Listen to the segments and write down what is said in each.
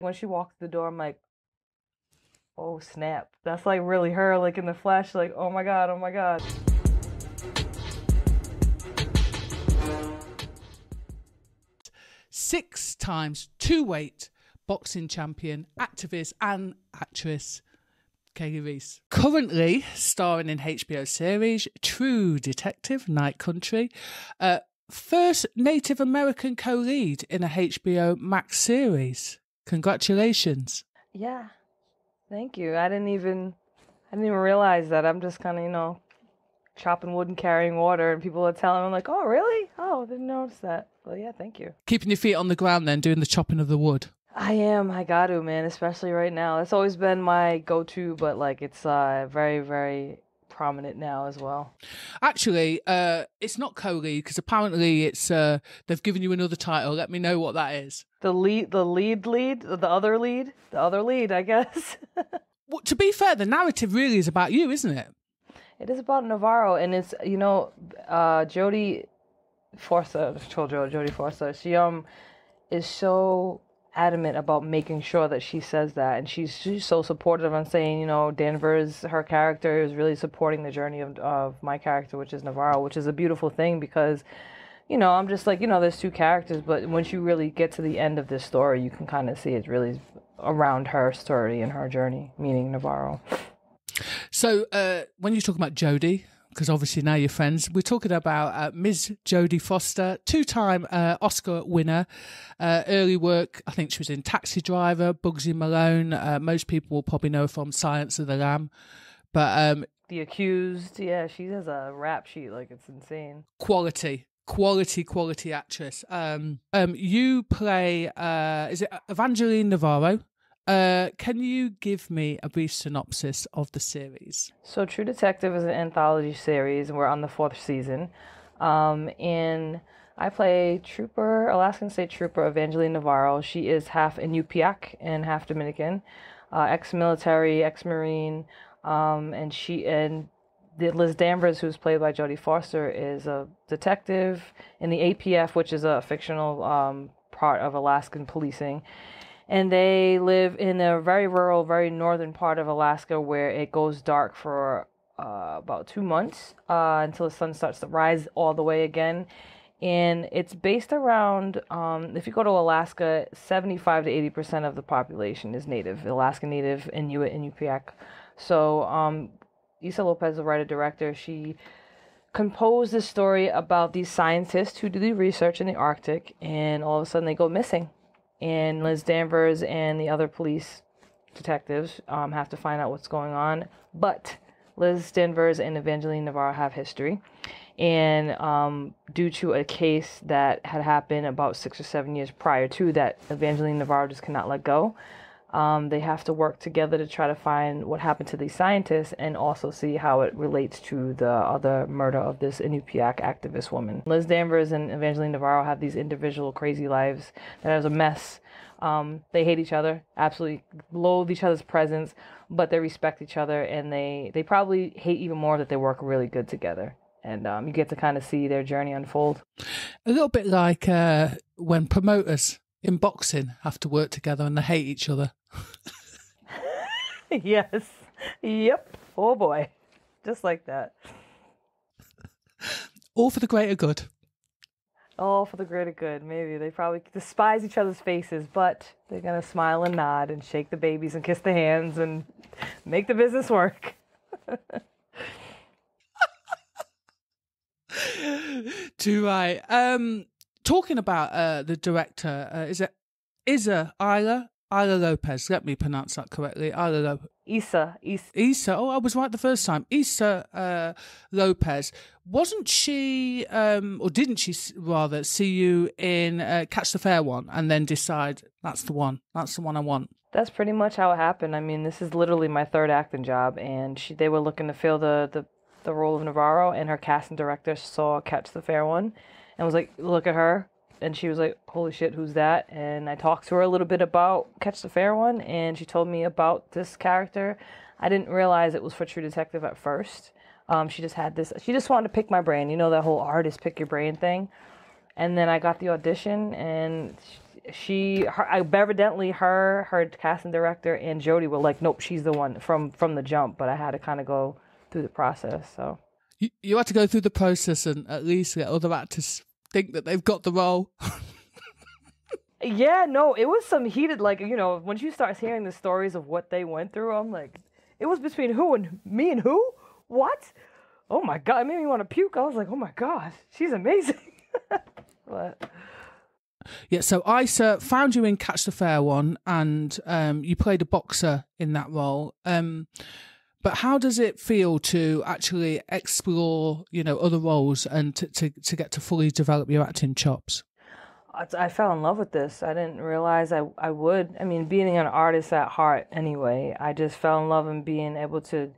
When she walked the door, I'm like, oh snap. That's like really her, like in the flesh, like, oh my god, oh my god. Six times two weight boxing champion, activist, and actress. Kali Reis. Currently starring in HBO series True Detective Night Country. Uh, first Native American co lead in a HBO Max series. Congratulations. Yeah. Thank you. I didn't even I didn't even realize that. I'm just kind of, you know, chopping wood and carrying water and people are telling me I'm like, "Oh, really? Oh, didn't notice that." Well, yeah, thank you. Keeping your feet on the ground then doing the chopping of the wood. I am. I got to, man, especially right now. It's always been my go-to, but like it's uh very very prominent now as well. Actually, uh, it's not co-lead because apparently it's uh, they've given you another title. Let me know what that is. The lead, the lead, lead, the other lead, the other lead, I guess. well, to be fair, the narrative really is about you, isn't it? It is about Navarro, and it's you know, uh, Jodie Foster, Jodie Foster. She um is so adamant about making sure that she says that. And she's, she's so supportive on saying you know danvers her character is really supporting the journey of, of my character which is navarro which is a beautiful thing because you know i'm just like you know there's two characters but once you really get to the end of this story you can kind of see it's really around her story and her journey meaning navarro. So uh, when you talk about jodie because obviously now you're friends. We're talking about uh, Ms. Jodie Foster, two-time uh, Oscar winner. Uh, early work, I think she was in Taxi Driver, Bugsy Malone. Uh, most people will probably know from Silence of the Lamb, but um, The Accused, yeah, she has a rap sheet like it's insane. Quality. Quality, quality actress. Um, um, you play, uh, is it Evangeline Navarro? Uh, can you give me a brief synopsis of the series? So, True Detective is an anthology series, and we're on the fourth season. Um, and I play Trooper, Alaskan State Trooper Evangeline Navarro. She is half Inupiaq and half Dominican, uh, ex-military, ex-marine, um, and she and Liz Danvers, who's played by Jodie Foster, is a detective in the APF, which is a fictional um, part of Alaskan policing and they live in a very rural, very northern part of Alaska where it goes dark for uh, about two months uh, until the sun starts to rise all the way again. And it's based around, um, if you go to Alaska, 75 to 80% of the population is Native, Alaska Native, Inuit, and Inupiaq. So um, Issa Lopez, the writer director, she composed this story about these scientists who do the research in the Arctic, and all of a sudden they go missing and Liz Danvers and the other police detectives um, have to find out what's going on. But Liz Danvers and Evangeline Navarro have history. And um, due to a case that had happened about six or seven years prior to that, Evangeline Navarro just cannot let go. Um, they have to work together to try to find what happened to these scientists and also see how it relates to the other murder of this Inupiaq activist woman. Liz Danvers and Evangeline Navarro have these individual crazy lives that is a mess. Um, they hate each other, absolutely loathe each other's presence, but they respect each other and they, they probably hate even more that they work really good together. And um, you get to kind of see their journey unfold. A little bit like uh, when promoters in boxing have to work together and they hate each other. yes. Yep. Oh boy. Just like that. All for the greater good. All for the greater good. Maybe they probably despise each other's faces, but they're going to smile and nod and shake the babies and kiss the hands and make the business work. Too right. Um, talking about uh, the director, uh, is it Issa Isla? Isla Lopez. Let me pronounce that correctly. Isla Lopez. Issa. Issa. Issa. Oh, I was right the first time. Issa uh, Lopez. Wasn't she, um, or didn't she rather, see you in uh, Catch the Fair one and then decide that's the one? That's the one I want? That's pretty much how it happened. I mean, this is literally my third acting job, and she, they were looking to fill the, the, the role of Navarro, and her casting director saw Catch the Fair one and was like, look at her. And she was like, holy shit, who's that? And I talked to her a little bit about Catch the Fair one, and she told me about this character. I didn't realize it was for True Detective at first. Um, she just had this, she just wanted to pick my brain, you know, that whole artist pick your brain thing. And then I got the audition, and she, her, evidently her, her casting director and Jodie were like, nope, she's the one from from the jump. But I had to kind of go through the process. So you, you had to go through the process and at least let other actors think that they've got the role. yeah, no, it was some heated, like you know, once you start hearing the stories of what they went through, I'm like, it was between who and me and who? What? Oh my god, it made me want to puke. I was like, oh my god, she's amazing. but yeah, so Issa found you in Catch the Fair one, and um, you played a boxer in that role. Um, but how does it feel to actually explore, you know, other roles and to, to, to get to fully develop your acting chops? I fell in love with this. I didn't realize I, I would. I mean, being an artist at heart anyway, I just fell in love and being able to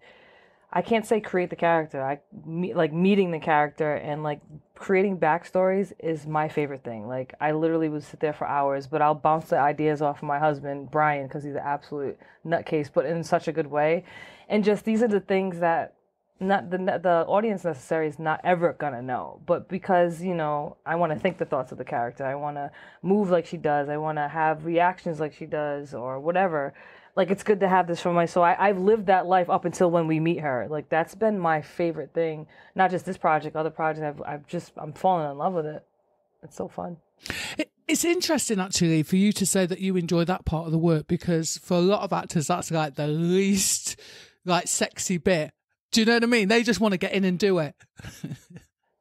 I can't say create the character. I like meeting the character and like creating backstories is my favorite thing. Like I literally would sit there for hours, but I'll bounce the ideas off of my husband Brian because he's an absolute nutcase, but in such a good way. And just these are the things that not the the audience necessarily is not ever gonna know, but because you know I want to think the thoughts of the character, I want to move like she does, I want to have reactions like she does, or whatever. Like it's good to have this for my so I, I've lived that life up until when we meet her. Like that's been my favorite thing. Not just this project other projects. I've, I've just i'm falling in love with it. It's so fun. It's interesting actually for you to say that you enjoy that part of the work because for a lot of actors that's like the least like sexy bit. Do you know what i mean? They just want to get in and do it.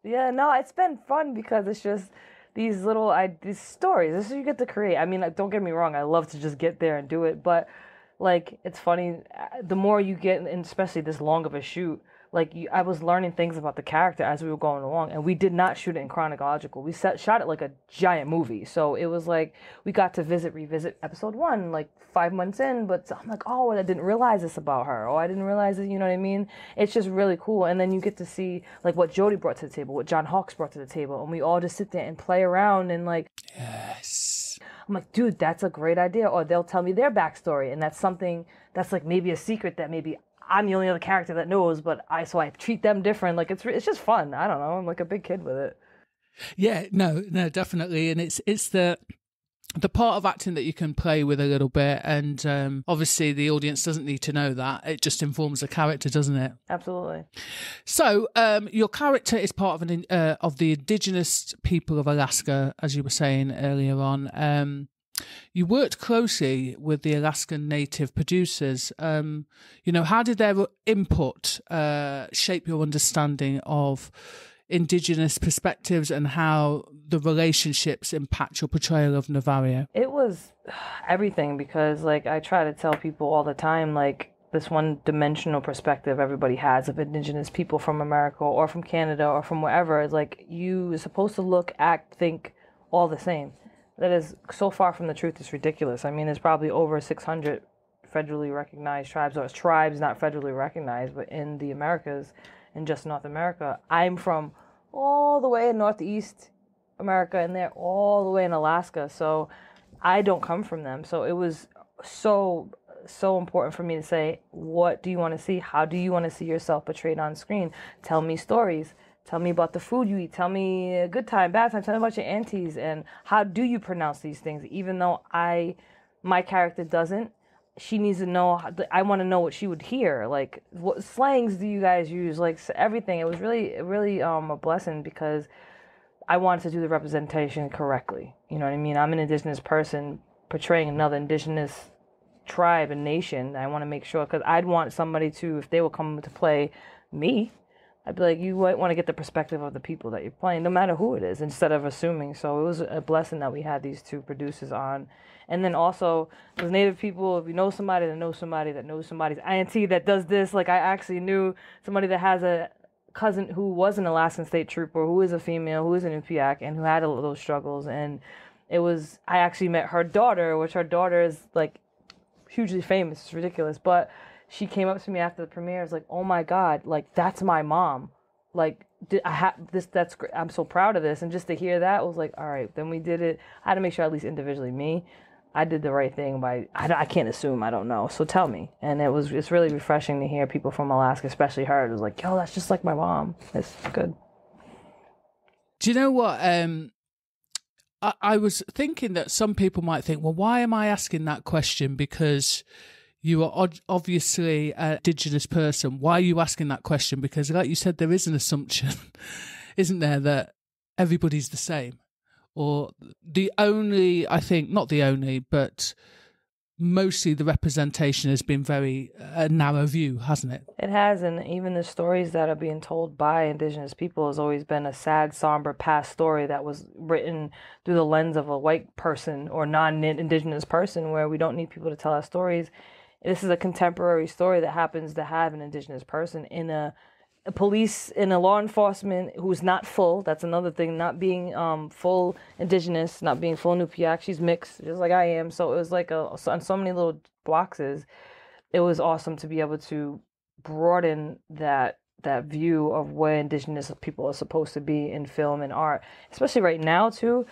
Yeah no it's been fun because it's just these little I, these stories. This is you get to create. I mean like, don't get me wrong i love to just get there and do it but like it's funny uh, the more you get and especially this long of a shoot like i was learning things about the character as we were going along and we did not shoot it in chronological. We set, shot it like a giant movie. So it was like we got to visit revisit episode one like five months in but i'm like oh i didn't realize this about her. Oh i didn't realize it you know what i mean? It's just really cool. And then you get to see like what jodie brought to the table what john hawkes brought to the table and we all just sit there and play around and like yes. I'm like, dude, that's a great idea. Or they'll tell me their backstory, and that's something that's like maybe a secret that maybe I'm the only other character that knows, but I so I treat them different. Like it's it's just fun. I don't know. I'm like a big kid with it. Yeah, no, no, definitely, and it's it's the the part of acting that you can play with a little bit and um, obviously the audience doesn't need to know that it just informs the character doesn't it absolutely so um, your character is part of an uh, of the indigenous people of alaska as you were saying earlier on um, you worked closely with the alaskan native producers um, you know how did their input uh, shape your understanding of indigenous perspectives and how the relationships impact your portrayal of Navarro? It was everything because like I try to tell people all the time like this one dimensional perspective everybody has of indigenous people from America or from Canada or from wherever is like you are supposed to look, act, think all the same. That is so far from the truth. It's ridiculous. I mean, there's probably over 600 federally recognized tribes, or tribes not federally recognized, but in the Americas, in just North America. I'm from all the way in Northeast America and they're all the way in Alaska. So I don't come from them. So it was so so important for me to say, what do you want to see? How do you want to see yourself portrayed on screen? Tell me stories. Tell me about the food you eat. Tell me a good time, bad time. Tell me about your aunties and how do you pronounce these things? Even though I, my character doesn't, she needs to know. I want to know what she would hear. Like, what slangs do you guys use? Like everything. It was really, really um, a blessing because I wanted to do the representation correctly. You know what I mean? I'm an indigenous person portraying another indigenous tribe and nation. I want to make sure because I'd want somebody to, if they were coming to play me, I'd be like, you might want to get the perspective of the people that you're playing, no matter who it is, instead of assuming. So it was a blessing that we had these two producers on. And then also, with Native people, if you know somebody that knows somebody that knows somebody's auntie that does this, like I actually knew somebody that has a cousin who was an Alaskan state trooper, who is a female, who is an Inupiaq, and who had a, those struggles. And it was I actually met her daughter, which her daughter is like hugely famous. It's ridiculous, but she came up to me after the premiere. I Was like, "Oh my god, like that's my mom." Like I have this. That's great. I'm so proud of this. And just to hear that was like, all right. Then we did it. I had to make sure at least individually me I did the right thing by I, I can't assume I don't know so tell me and it was it's really refreshing to hear people from Alaska especially her it was like yo that's just like my mom it's good do you know what um I, I was thinking that some people might think, well, why am I asking that question? Because you are obviously an indigenous person. Why are you asking that question? Because, like you said, there is an assumption, isn't there, that everybody's the same, or the only, I think, not the only, but mostly the representation has been very a narrow view, hasn't it? It has, and even the stories that are being told by Indigenous people has always been a sad, somber past story that was written through the lens of a white person or non-Indigenous person, where we don't need people to tell our stories. This is a contemporary story that happens to have an Indigenous person in a a police in a law enforcement who's not full. That's another thing, not being um, full indigenous, not being full Nupiaq. She's mixed, just like I am. So it was like a on so many little boxes. It was awesome to be able to broaden that that view of where indigenous people are supposed to be in film and art, especially right now too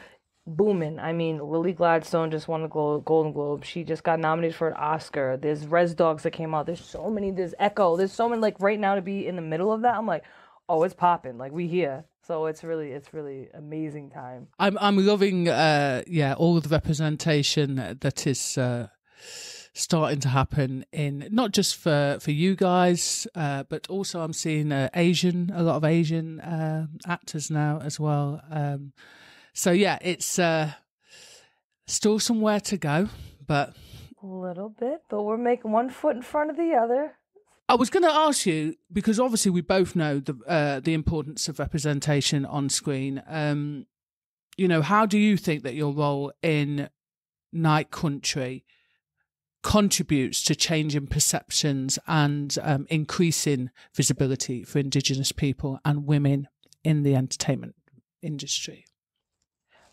booming. I mean, Lily Gladstone just won a Golden Globe. She just got nominated for an Oscar. There's Rez Dogs that came out. There's so many. There's Echo. There's so many. Like right now to be in the middle of that, I'm like, oh, it's popping. Like we here. So it's really, it's really amazing time. I'm, I'm loving, uh, yeah, all the representation that is. Uh starting to happen in not just for for you guys uh, but also i'm seeing uh, asian a lot of asian uh, actors now as well um, so yeah, it's uh, still somewhere to go, but a little bit, but we're making one foot in front of the other. I was going to ask you because obviously we both know the uh, the importance of representation on screen. Um, you know, how do you think that your role in Night Country contributes to changing perceptions and um, increasing visibility for Indigenous people and women in the entertainment industry?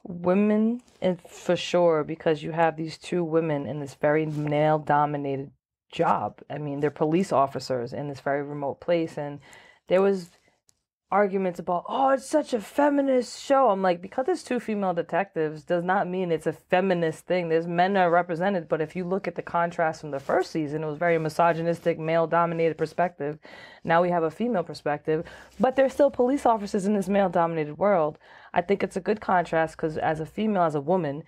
Women for sure because you have these two women in this very male dominated job. I mean they're police officers in this very remote place and there was arguments about oh it's such a feminist show. I'm like because it's two female detectives does not mean it's a feminist thing. There's men are represented but if you look at the contrast from the first season it was very misogynistic male dominated perspective. Now we have a female perspective but there's still police officers in this male dominated world. I think it's a good contrast because as a female as a woman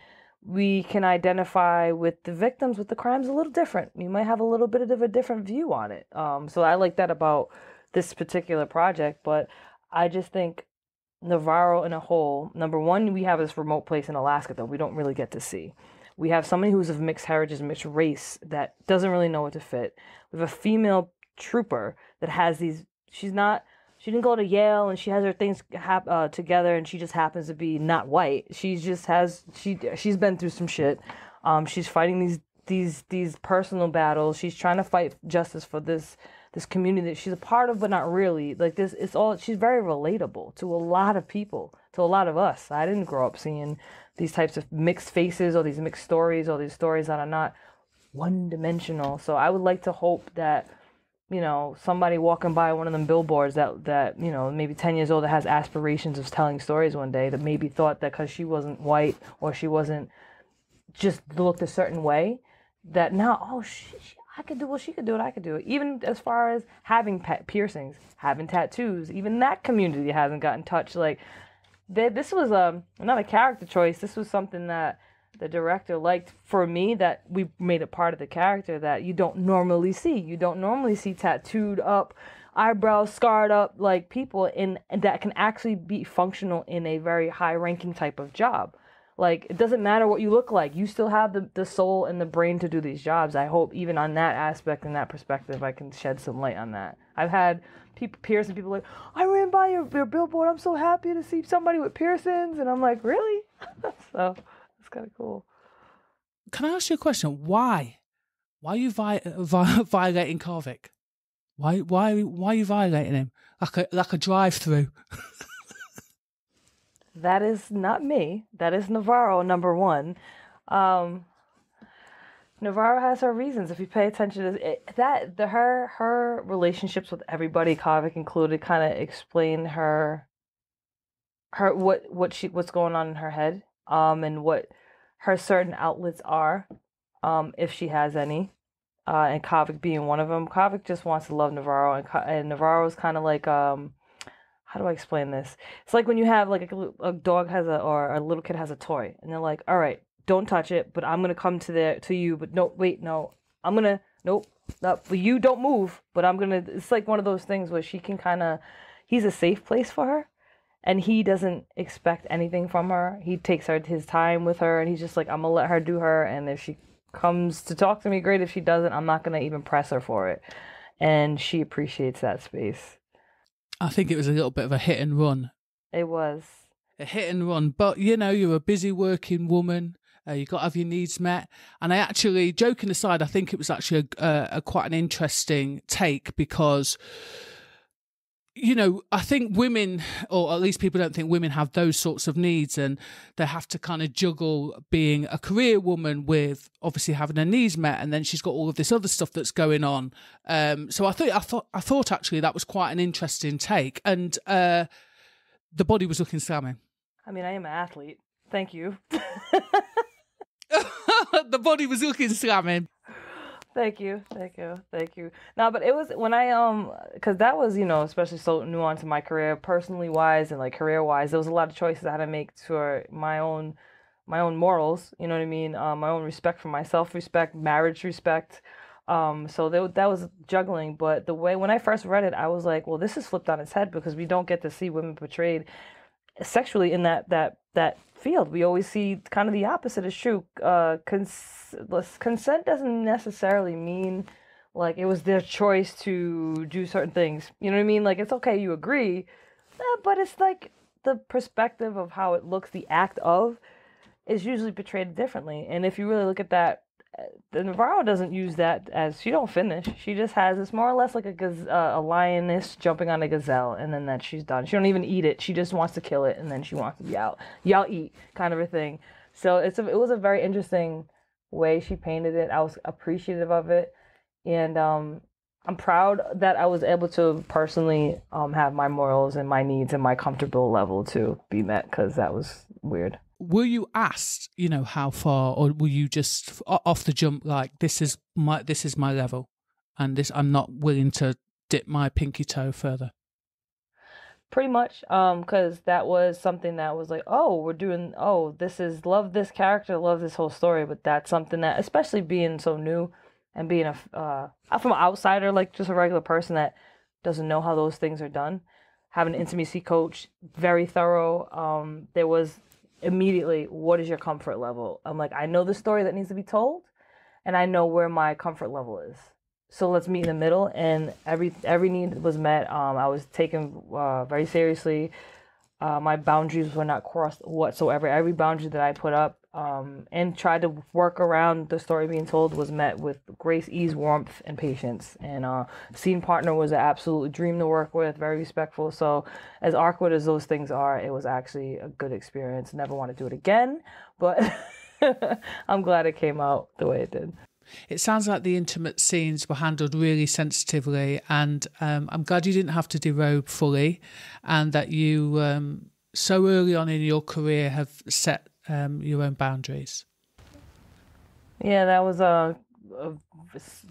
we can identify with the victims with the crimes a little different. We might have a little bit of a different view on it. Um, so i like that about this particular project but I just think Navarro in a whole, number one, we have this remote place in Alaska that we don't really get to see. We have somebody who's of mixed heritage, mixed race that doesn't really know what to fit. We have a female trooper that has these, she's not, she didn't go to Yale and she has her things hap, uh, together and she just happens to be not white. She just has, she, she's been through some shit. Um, she's fighting these, these, these personal battles. She's trying to fight justice for this this community that she's a part of, but not really. Like this, it's all. She's very relatable to a lot of people, to a lot of us. I didn't grow up seeing these types of mixed faces or these mixed stories or these stories that are not one dimensional. So I would like to hope that you know somebody walking by one of them billboards that that you know maybe 10 years old that has aspirations of telling stories one day that maybe thought that because she wasn't white or she wasn't just looked a certain way that now oh she, she I could do what she could do it. I could do it. Even as far as having pet piercings, having tattoos, even that community hasn't gotten touched. Like, they, this was a um, not a character choice. This was something that the director liked for me that we made a part of the character that you don't normally see. You don't normally see tattooed up, eyebrows scarred up like people in that can actually be functional in a very high ranking type of job. Like it doesn't matter what you look like. You still have the, the soul and the brain to do these jobs. I hope even on that aspect and that perspective I can shed some light on that. I've had people peers and people like, I ran by your, your billboard. I'm so happy to see somebody with piercings and I'm like, Really? so it's kinda cool. Can I ask you a question? Why? Why are you vi- vi- violating Qavvik? Why why why are you violating him? Like a like a drive through. that is not me. That is Navarro, number one. Um, Navarro has her reasons. If you pay attention to it, that, the her her relationships with everybody, Qavvik included, kind of explain her her what what she what's going on in her head, um, and what her certain outlets are, um, if she has any, uh, and Qavvik being one of them. Qavvik just wants to love Navarro, and and Navarro's kind of like um how do I explain this? It's like when you have like a, a dog has a or a little kid has a toy, and they're like, "All right, don't touch it, but I'm gonna come to there to you, but no, wait, no, I'm gonna nope, not but you don't move, but I'm gonna." It's like one of those things where she can kind of, he's a safe place for her, and he doesn't expect anything from her. He takes her his time with her, and he's just like, "I'm gonna let her do her, and if she comes to talk to me, great. If she doesn't, I'm not gonna even press her for it." And she appreciates that space. I think it was a little bit of a hit and run. It was. A hit and run. But, you know, you're a busy working woman. Uh, you got to have your needs met. And I actually, joking aside, I think it was actually a, a, a quite an interesting take because you know, I think women, or at least people don't think women have those sorts of needs, and they have to kind of juggle being a career woman with obviously having her needs met, and then she's got all of this other stuff that's going on. Um, so I thought, I thought, I thought actually that was quite an interesting take, and uh, the body was looking slamming. I mean, I am an athlete. Thank you. the body was looking slamming. Thank you, thank you, thank you. Now, but it was when I um, cause that was you know especially so nuanced in my career, personally wise and like career wise. There was a lot of choices I had to make for my own, my own morals. You know what I mean? Um, my own respect for myself, respect, marriage respect. Um, so that that was juggling. But the way when I first read it, I was like, well, this is flipped on its head because we don't get to see women portrayed sexually in that that that field. We always see kind of the opposite is true. Uh, cons- consent doesn't necessarily mean like it was their choice to do certain things. You know what I mean? Like it's okay, you agree, eh, but it's like the perspective of how it looks, the act of, is usually portrayed differently. And if you really look at that the Navarro doesn't use that as she don't finish. She just has it's more or less like a gaz- uh, a lioness jumping on a gazelle, and then that she's done. She don't even eat it. She just wants to kill it, and then she wants to be out. Y'all eat kind of a thing. So it's a, it was a very interesting way she painted it. I was appreciative of it, and um, I'm proud that I was able to personally um, have my morals and my needs and my comfortable level to be met because that was weird were you asked you know how far or were you just off the jump like this is my this is my level and this i'm not willing to dip my pinky toe further pretty much um because that was something that was like oh we're doing oh this is love this character love this whole story but that's something that especially being so new and being a uh from an outsider like just a regular person that doesn't know how those things are done have an intimacy coach very thorough um there was immediately what is your comfort level? I'm like i know the story that needs to be told and i know where my comfort level is. So let's meet in the middle and every every need was met. Um, i was taken uh, very seriously. Uh, my boundaries were not crossed whatsoever. Every boundary that i put up um, and tried to work around the story being told was met with grace, ease, warmth, and patience. And uh, scene partner was an absolute dream to work with, very respectful. So, as awkward as those things are, it was actually a good experience. Never want to do it again, but I'm glad it came out the way it did. It sounds like the intimate scenes were handled really sensitively, and um, I'm glad you didn't have to derobe fully, and that you um, so early on in your career have set um, your own boundaries. Yeah, that was a, uh,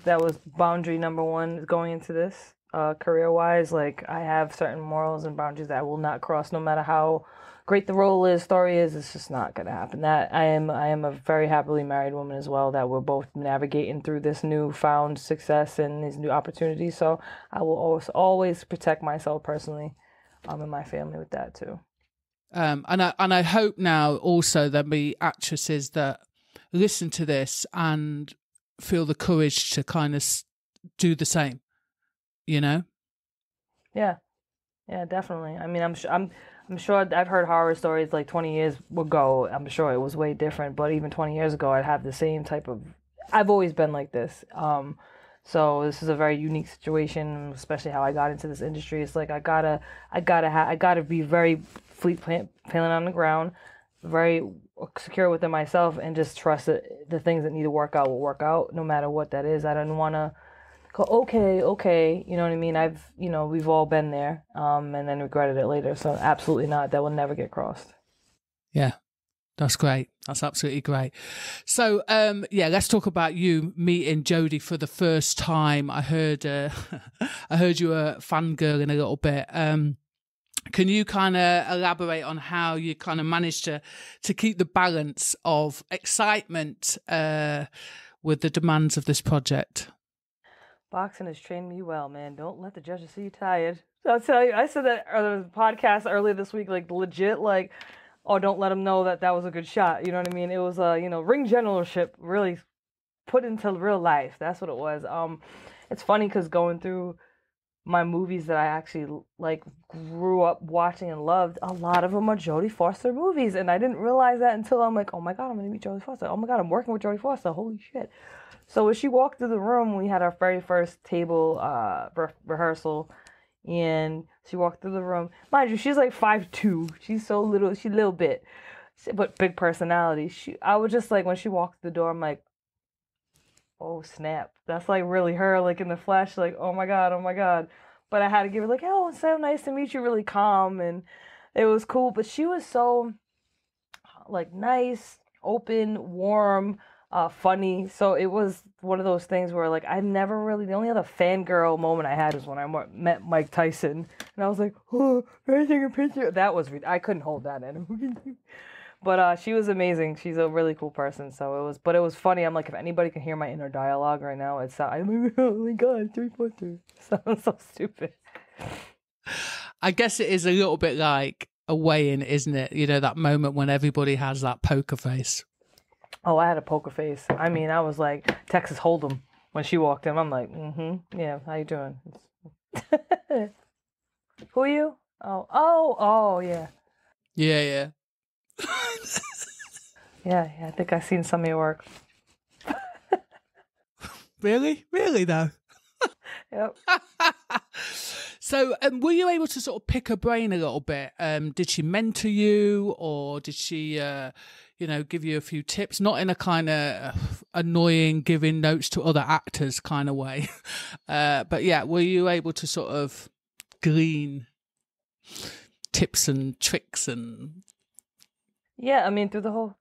that was boundary number one going into this uh, career wise. Like I have certain morals and boundaries that I will not cross, no matter how great the role is, story is. It's just not gonna happen. That I am I am a very happily married woman as well. That we're both navigating through this newfound success and these new opportunities. So I will always always protect myself personally, um, and my family with that too. Um, and I and I hope now also there'll be actresses that listen to this and feel the courage to kind of do the same. You know. Yeah, yeah, definitely. I mean, I'm sure I'm I'm sure I've heard horror stories like 20 years ago. I'm sure it was way different, but even 20 years ago, I'd have the same type of. I've always been like this. Um, so this is a very unique situation, especially how I got into this industry. It's like I gotta, I gotta, ha- I gotta be very fleet feeling on the ground, very secure within myself, and just trust that the things that need to work out will work out, no matter what that is. I don't want to go, okay, okay, you know what I mean? I've, you know, we've all been there, um, and then regretted it later. So absolutely not. That will never get crossed. Yeah, that's great. That's absolutely great. So, um, yeah, let's talk about you meeting Jodie for the first time. I heard, uh, I heard you were fangirling a little bit. Um, Can you kind of elaborate on how you kind of managed to to keep the balance of excitement uh, with the demands of this project? Boxing has trained me well, man. Don't let the judges see you tired. I'll tell you, I said that on the podcast earlier this week, like legit, like, oh, don't let them know that that was a good shot. You know what I mean? It was, uh, you know, ring generalship really put into real life. That's what it was. Um, it's funny because going through my movies that I actually like grew up watching and loved, a lot of them are Jodie Foster movies, and I didn't realize that until I'm like, oh my god, I'm gonna meet Jodie Foster. Oh my god, I'm working with Jodie Foster. Holy shit! So when she walked through the room, we had our very first table uh, re- rehearsal, and she walked through the room. Mind you, she's like five two. She's so little. She's a little bit, but big personality. She, I was just like when she walked through the door, I'm like, oh snap. That's like really her like in the flesh like oh my god oh my god. But i had to give her like oh it's so nice to meet you really calm and it was cool but she was so like nice open warm uh funny. So it was one of those things where like i never really the only other fangirl moment i had was when i met mike tyson and i was like oh can i take a picture? That was i couldn't hold that in But uh, she was amazing. She's a really cool person. So it was, but it was funny. I'm like, if anybody can hear my inner dialogue right now, it's uh, I'm like, oh my god, three pointer. Sounds so stupid. I guess it is a little bit like a weigh-in, isn't it? You know that moment when everybody has that poker face. Oh, I had a poker face. I mean, I was like Texas Hold'em when she walked in. I'm like, mm-hmm, yeah, how you doing? Who are you? Oh, oh, oh, yeah. Yeah, yeah. Yeah, yeah, I think I've seen some of your work. really? Really, though? yep. so, um, were you able to sort of pick her brain a little bit? Um, did she mentor you, or did she, uh, you know, give you a few tips? Not in a kind of annoying giving notes to other actors kind of way, uh, but yeah, were you able to sort of glean tips and tricks and yeah, I mean through the whole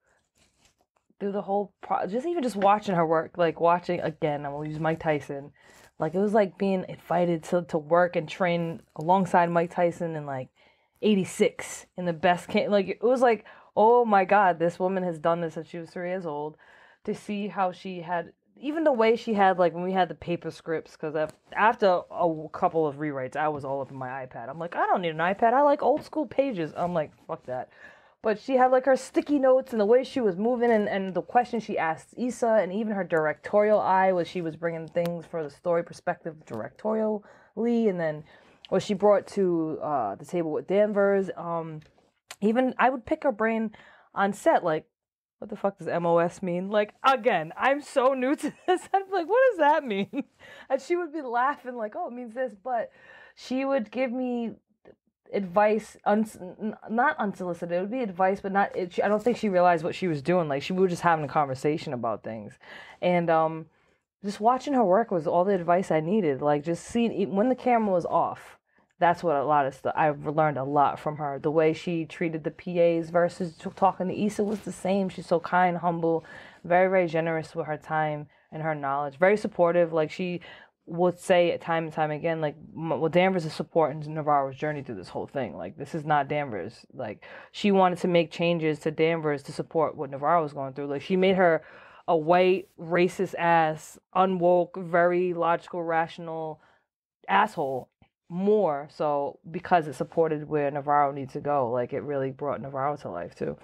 through the whole pro- just even just watching her work, like watching again, I'm gonna use Mike Tyson. Like it was like being invited to to work and train alongside Mike Tyson in like '86 in the best camp. Like it was like, oh my God, this woman has done this since she was three years old. To see how she had even the way she had like when we had the paper scripts because after a couple of rewrites i was all up in my ipad i'm like i don't need an ipad i like old school pages i'm like fuck that but she had like her sticky notes and the way she was moving and, and the questions she asked Issa and even her directorial eye was she was bringing things for the story perspective directorially and then what she brought to uh, the table with Danvers. Um, even I would pick her brain on set like what the fuck does MOS mean? Like again, I'm so new to this. I'm like, what does that mean? And she would be laughing like, oh, it means this, but she would give me advice un- not unsolicited it would be advice but not it, she, i don't think she realized what she was doing like she we were just having a conversation about things. And um just watching her work was all the advice i needed like just seeing when the camera was off that's what a lot of stuff i've learned a lot from her. The way she treated the pas versus talking to Issa was the same. She's so kind humble very very generous with her time and her knowledge very supportive like she would say it time and time again, like, well, Danvers is supporting Navarro's journey through this whole thing. Like, this is not Danvers. Like, she wanted to make changes to Danvers to support what Navarro was going through. Like, she made her a white, racist ass, unwoke, very logical, rational asshole more so because it supported where Navarro needs to go. Like, it really brought Navarro to life, too.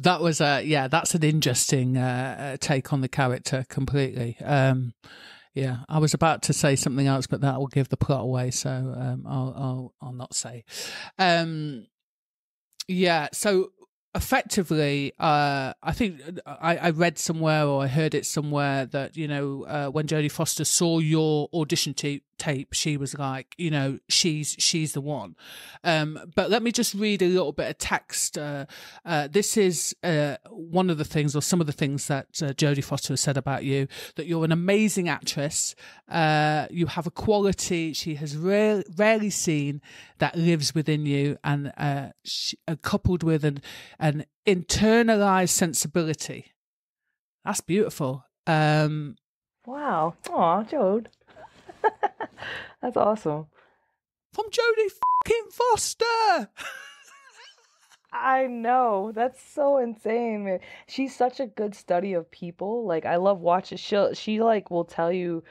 That was a yeah. That's an interesting uh, take on the character completely. Um, yeah, I was about to say something else, but that will give the plot away, so um, I'll, I'll I'll not say. Um, yeah, so effectively, uh, I think uh, I, I, read somewhere or I heard it somewhere that you know uh, when Jodie Foster saw your audition tape, tape, she was like, you know, she's she's the one. Um, but let me just read a little bit of text. Uh, uh, this is uh, one of the things, or some of the things that uh, Jodie Foster has said about you. That you're an amazing actress. Uh, you have a quality she has rare, rarely seen that lives within you, and uh, she, coupled with an an internalized sensibility. That's beautiful. Um, wow. oh Jode. That's awesome. from Jodie fucking Foster. I know. That's so insane, man. She's such a good study of people. Like I love watching she'll she like will tell you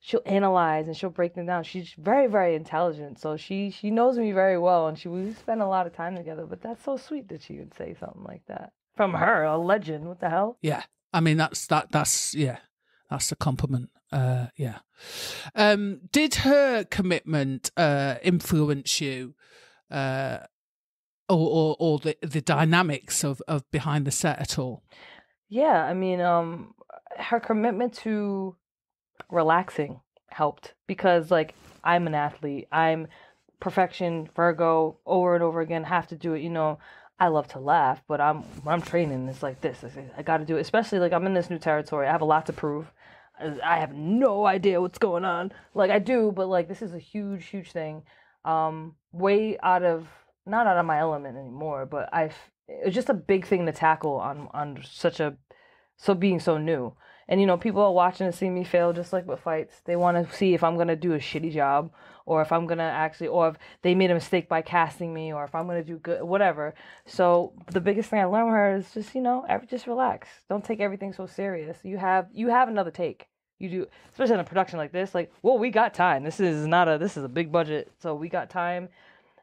she'll analyze and she'll break them down. She's very, very intelligent. So she she knows me very well and she we spend a lot of time together. But that's so sweet that she would say something like that. From her, a legend. What the hell? Yeah. I mean that's that that's yeah. That's a compliment. Uh yeah. Um did her commitment uh influence you uh or, or, or the, the dynamics of, of behind the set at all? Yeah, I mean, um, her commitment to relaxing helped because, like, I'm an athlete. I'm perfection, Virgo, over and over again. Have to do it. You know, I love to laugh, but I'm when I'm training. It's like this. I, I got to do it. Especially like I'm in this new territory. I have a lot to prove. I have no idea what's going on. Like I do, but like this is a huge, huge thing. Um, way out of not out of my element anymore, but I've it's just a big thing to tackle on on such a so being so new. And you know, people are watching to see me fail just like with fights. They want to see if I'm going to do a shitty job or if I'm going to actually or if they made a mistake by casting me or if I'm going to do good whatever. So, the biggest thing I learned from her is just, you know, just relax. Don't take everything so serious. You have you have another take. You do especially in a production like this like, well, we got time. This is not a this is a big budget. So, we got time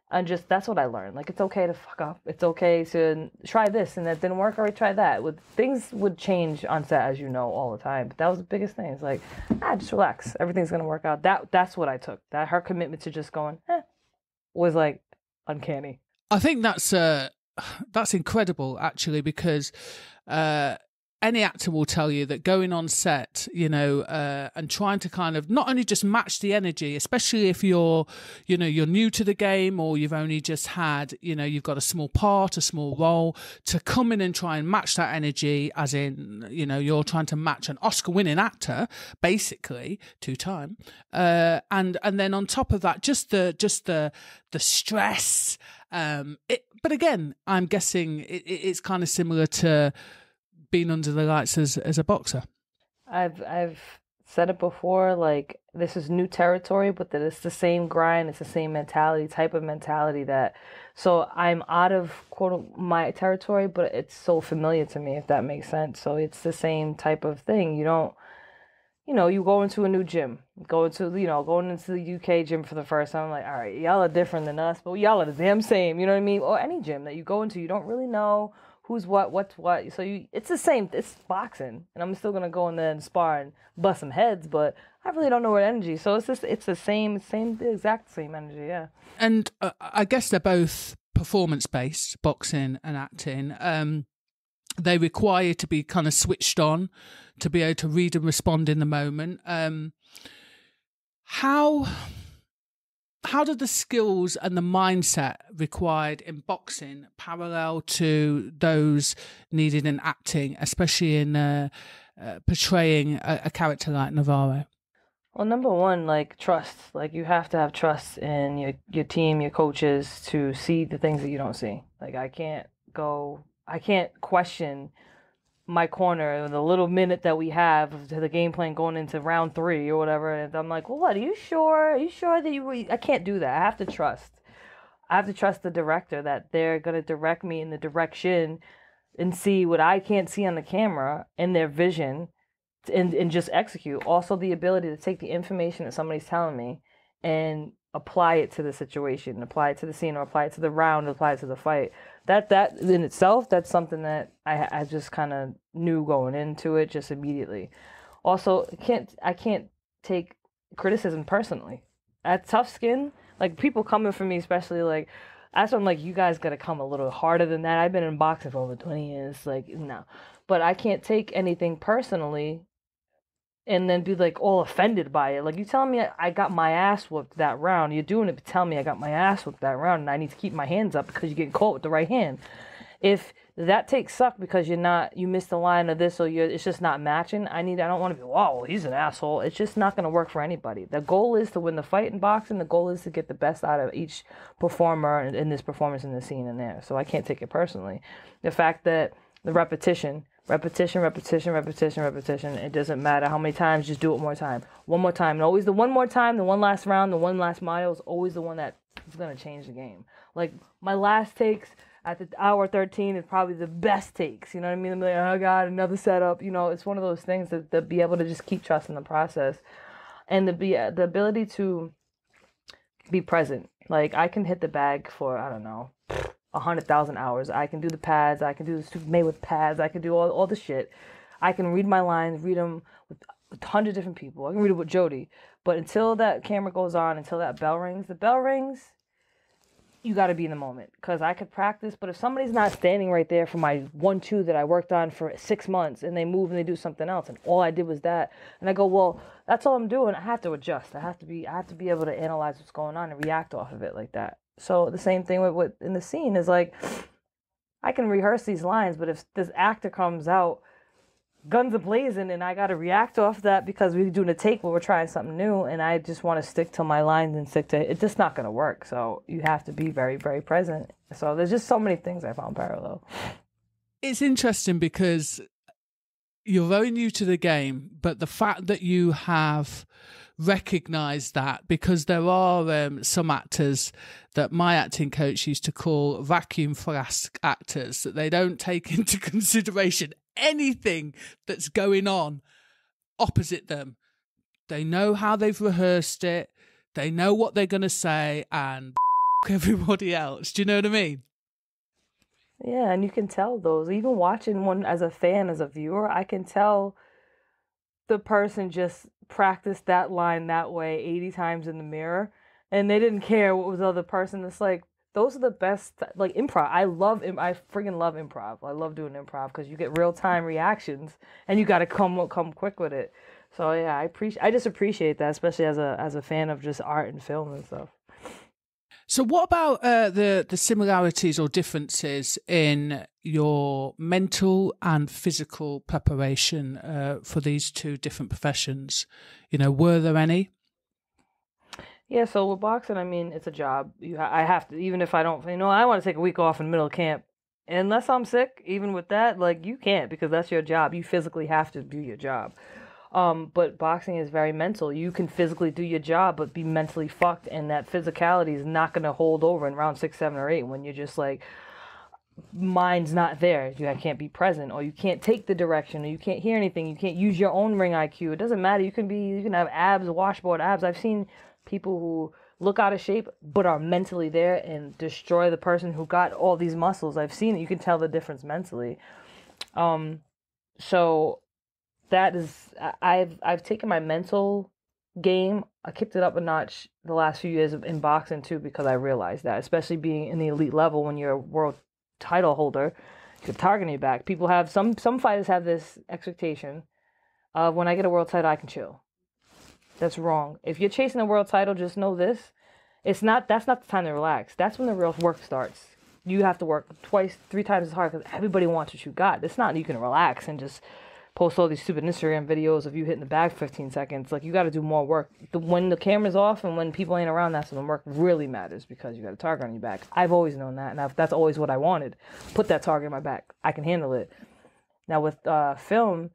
and just that's what I learned. Like it's okay to fuck up. It's okay to try this and that didn't work. Right, try that. With things would change on set, as you know, all the time. But that was the biggest thing. It's like, ah, just relax. Everything's gonna work out. That that's what I took. That her commitment to just going, eh, was like uncanny. I think that's uh that's incredible actually because uh any actor will tell you that going on set, you know, uh, and trying to kind of not only just match the energy, especially if you're, you know, you're new to the game or you've only just had, you know, you've got a small part, a small role, to come in and try and match that energy, as in, you know, you're trying to match an Oscar-winning actor, basically, two time, uh, and and then on top of that, just the just the the stress. Um, it, but again, I'm guessing it, it's kind of similar to been under the lights as as a boxer? I've I've said it before, like this is new territory, but that it's the same grind, it's the same mentality, type of mentality that so I'm out of quote my territory, but it's so familiar to me if that makes sense. So it's the same type of thing. You don't you know, you go into a new gym, go into, you know, going into the UK gym for the first time, I'm like, all right, y'all are different than us, but y'all are the damn same, you know what I mean? Or any gym that you go into, you don't really know who's what, what's what. So you, it's the same. It's boxing, and I'm still gonna go in there and spar and bust some heads, but I really don't know what energy. So it's just, it's the same, same, the exact same energy. Yeah. And uh, I guess they're both performance based, boxing and acting. Um, they require to be kind of switched on to be able to read and respond in the moment. Um, how how do the skills and the mindset required in boxing parallel to those needed in acting, especially in uh, uh, portraying a, a, character like Navarro? Well, number one, like trust. Like you have to have trust in your your team, your coaches to see the things that you don't see. Like I can't go, I can't question my corner the little minute that we have to the game plan going into round three or whatever. And I'm like, well, what? Are you sure? Are you sure that you? I can't do that. I have to trust. I have to trust the director that they're gonna direct me in the direction and see what I can't see on the camera in their vision, and and just execute. Also, the ability to take the information that somebody's telling me and apply it to the situation, apply it to the scene, or apply it to the round, apply it to the fight that that in itself that's something that I I just kind of knew going into it just immediately. Also, can't I can't take criticism personally. At tough skin, like people coming for me, especially like that's what I'm like. You guys got to come a little harder than that. I've been in boxing for over 20 years, like no, but I can't take anything personally and then be like all offended by it. Like you telling me I got my ass whooped that round. You're doing it to tell me I got my ass whooped that round and I need to keep my hands up because you're getting caught with the right hand. If that takes suck because you're not you missed the line of this or you're it's just not matching. I need I don't want to be wow he's an asshole. It's just not gonna work for anybody. The goal is to win the fight in boxing. The goal is to get the best out of each performer in, in this performance in the scene in there. So I can't take it personally. The fact that the repetition Repetition, repetition, repetition, repetition. It doesn't matter how many times, just do it more time. One more time. And always the one more time, the one last round, the one last mile is always the one that is going to change the game. Like my last takes at the hour 13 is probably the best takes. You know what I mean? I'm like, oh God, another setup. You know, it's one of those things that, to be able to just keep trusting the process and the, be, the ability to be present. Like I can hit the bag for, I don't know, a hundred thousand hours. I can do the pads. I can do the super made with pads. I can do all, all the shit. I can read my lines, read them with a hundred different people. I can read it with Jodie. But until that camera goes on, until that bell rings, the bell rings, you got to be in the moment. Because I could practice, but if somebody's not standing right there for my one two that I worked on for six months, and they move and they do something else, and all I did was that, and I go, well, that's all I'm doing. I have to adjust. I have to be. I have to be able to analyze what's going on and react off of it like that. So the same thing with what in the scene is like I can rehearse these lines, but if this actor comes out guns a blazing and I got to react off that because we're doing a take where we're trying something new and I just want to stick to my lines and stick to it. It's just not going to work. So you have to be very, very present. So there's just so many things I found parallel. It's interesting because you're very new to the game, but the fact that you have recognized that because there are um, some actors that my acting coach used to call vacuum flask actors that they don't take into consideration anything that's going on opposite them. They know how they've rehearsed it, they know what they're going to say, and everybody else. Do you know what I mean? Yeah, and you can tell those. Even watching one as a fan, as a viewer, I can tell the person just practiced that line that way 80 times in the mirror and they didn't care what was the other person. It's like those are the best like improv. I love I freaking love improv. I love doing improv because you get real time reactions and you got to come come quick with it. So yeah, I appreciate I just appreciate that, especially as a as a fan of just art and film and stuff. So, what about uh, the the similarities or differences in your mental and physical preparation uh, for these two different professions? You know, were there any? Yeah, so with boxing, I mean, it's a job. You, I have to, even if I don't, you know, I want to take a week off in the middle of camp, unless I'm sick. Even with that, like you can't because that's your job. You physically have to do your job. Um, but boxing is very mental. You can physically do your job, but be mentally fucked, and that physicality is not going to hold over in round six, seven, or eight when you're just like, mind's not there. You can't be present, or you can't take the direction, or you can't hear anything. You can't use your own ring IQ. It doesn't matter. You can be, you can have abs, washboard abs. I've seen people who look out of shape but are mentally there and destroy the person who got all these muscles. I've seen it. You can tell the difference mentally. Um, so that is I've I've taken my mental game. I kicked it up a notch the last few years in boxing too because I realized that, especially being in the elite level when you're a world title holder, you're targeting your back. People have some some fighters have this expectation of when I get a world title I can chill. That's wrong. If you're chasing a world title, just know this. It's not that's not the time to relax. That's when the real work starts. You have to work twice, three times as hard because everybody wants what you got. It's not you can relax and just post all these stupid Instagram videos of you hitting the bag 15 seconds. Like you got to do more work. The, when the camera's off and when people ain't around, that's when work really matters because you got a target on your back. I've always known that, and I've, that's always what I wanted. Put that target on my back. I can handle it. Now with uh, film,